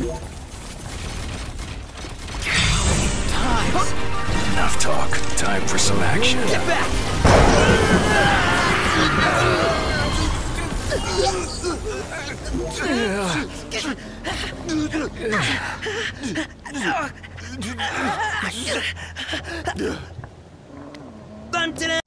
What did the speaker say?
Enough talk. Time for some action. Get back! Bumped it